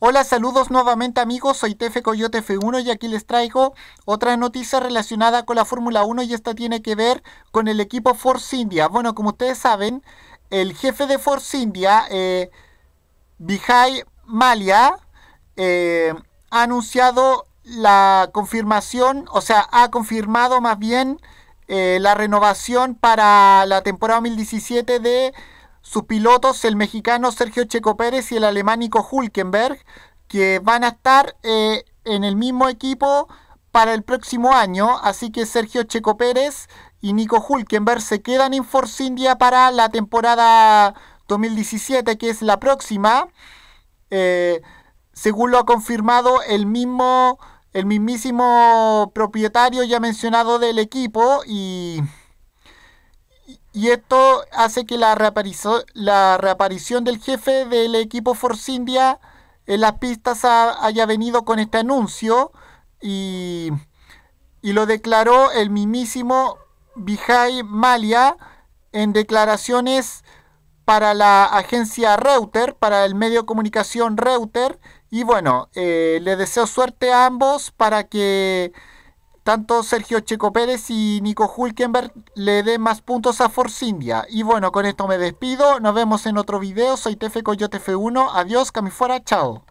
Hola, saludos nuevamente amigos, soy Tefe Coyote F1 y aquí les traigo otra noticia relacionada con la Fórmula 1 y esta tiene que ver con el equipo Force India. Bueno, como ustedes saben, el jefe de Force India, eh, Vijay Malia, eh, ha anunciado la confirmación, o sea, ha confirmado más bien eh, la renovación para la temporada 2017 de sus pilotos, el mexicano Sergio Checo Pérez y el alemán Nico Hulkenberg, que van a estar eh, en el mismo equipo para el próximo año. Así que Sergio Checo Pérez y Nico Hulkenberg se quedan en Force India para la temporada 2017, que es la próxima. Eh, según lo ha confirmado el mismo, el mismísimo propietario ya mencionado del equipo y y esto hace que la reaparición, del jefe del equipo Force India en las pistas haya venido con este anuncio y, y lo declaró el mismísimo Vijay Malia en declaraciones para la agencia Reuter, para el medio de comunicación Reuter. Y bueno, eh, le deseo suerte a ambos para que tanto Sergio Checo Pérez y Nico Hulkenberg le den más puntos a Force India. Y bueno, con esto me despido. Nos vemos en otro video. Soy Tefe Coyote F1. Adiós, fuera, chao.